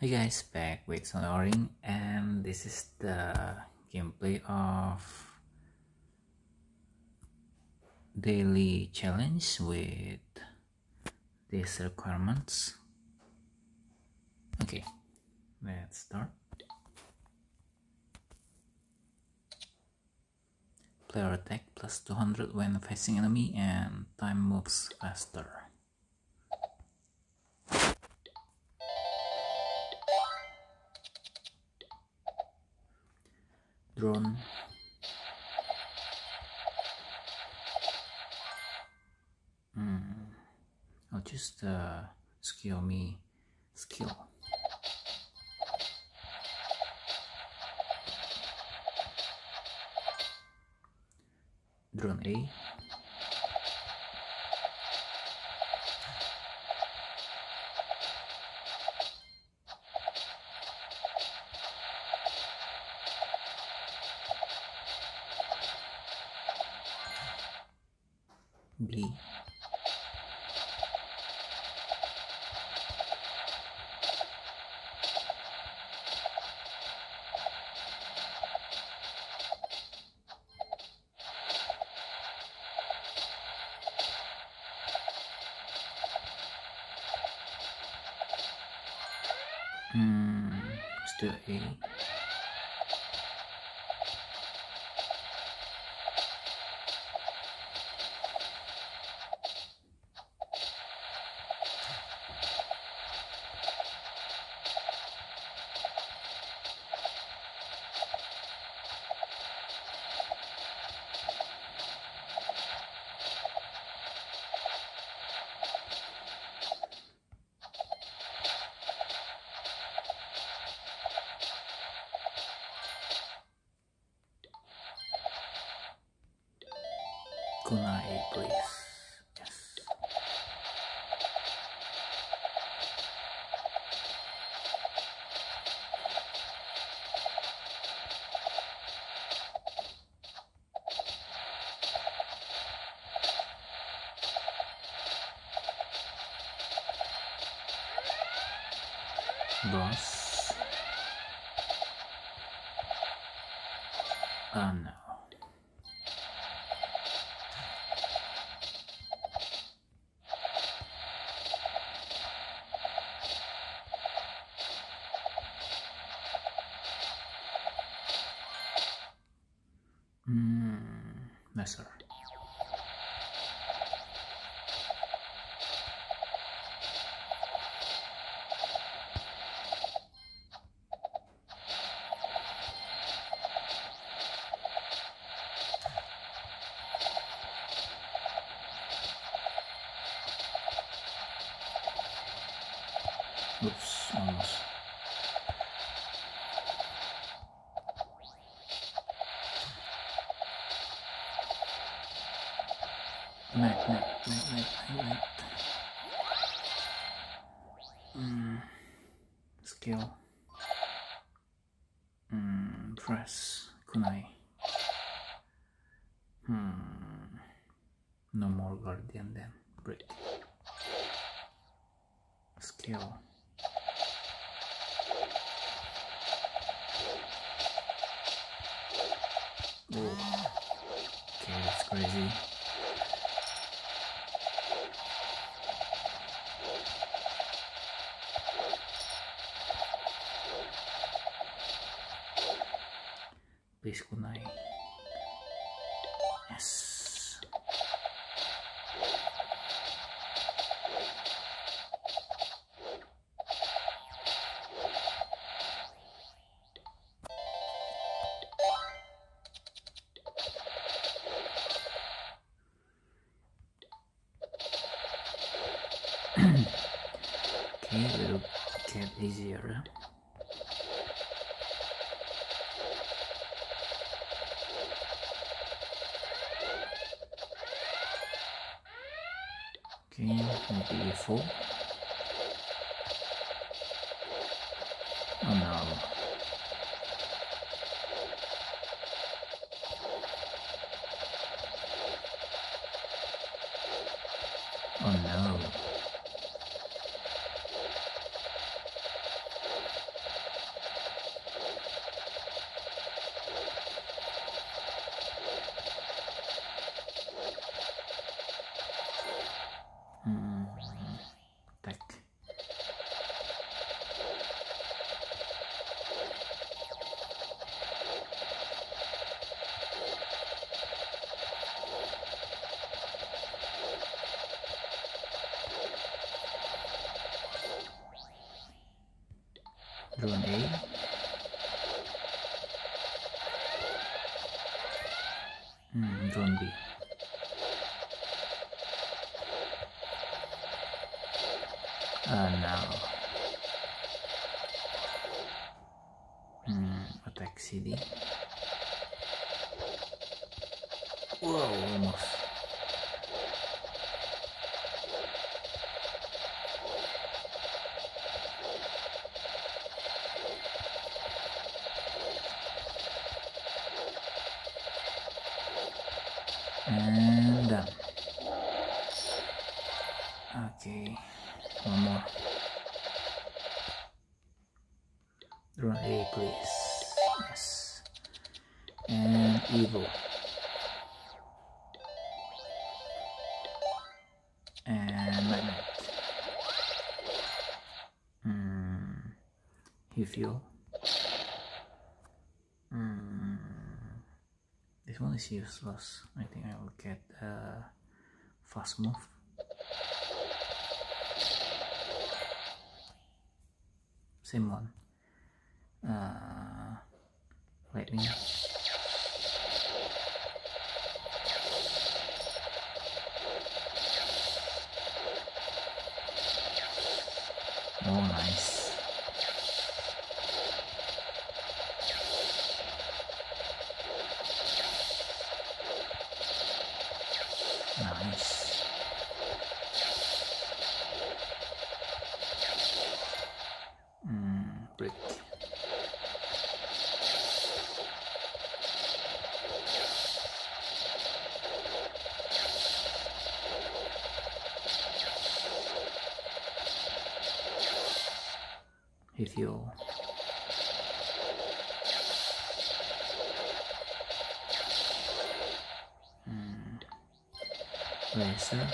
Hi guys, back with Sonoring and this is the gameplay of daily challenge with these requirements. Okay, let's start. Player attack plus 200 when facing enemy and time moves faster. Just uh, skill me. Skill. Drone A. B Hmm, still A. boss oh no Mm, no, sir. Oops, almost. Night, night, night, night, night, night. Mm, skill. Mm, press. Kunai. Hmm. No more guardian then. Break. Skill. Oh. Okay, that's crazy. Okay, it'll get easier. Okay, maybe four. Oh. Oh no. drone A hmm, drone B uh, now. Hmm, attack CD whoa almost evil. And magnet mm, he fuel this one is useless. I think I will get uh, fast move same one. Uh, lightning oh nice If you Laser.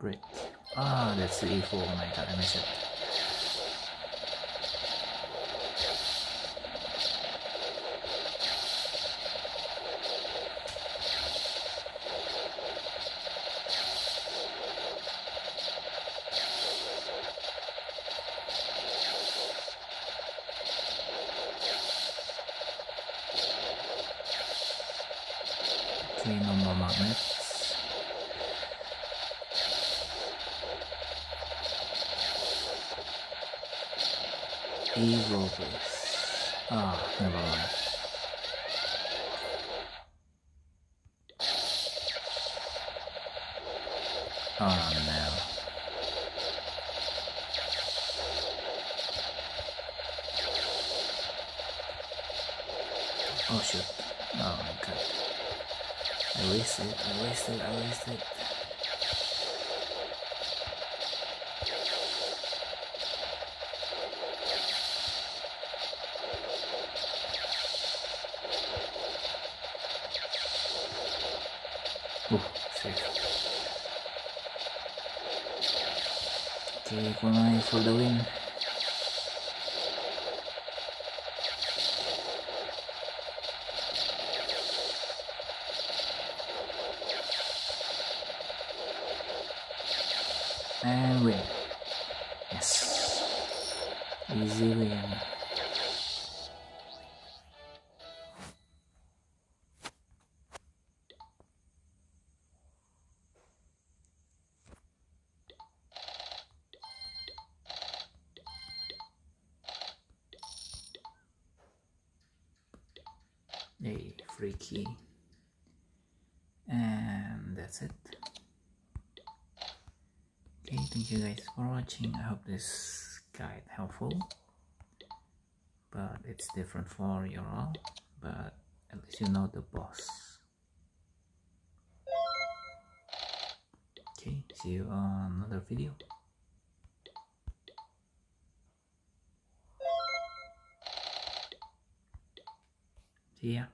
Brick. Ah, that's the E4. Oh my god, I missed it. Base. Ah, oh, never mind. Oh no. Oh shit. Oh my god. I wasted, I wasted, I wasted. Oh, safe. Okay, Kunai for the win. And win yes. Easy win a eh? free key and that's it thank you guys for watching. I hope this guide helpful. But it's different for you all. But at least you know the boss. Okay see you on another video. See ya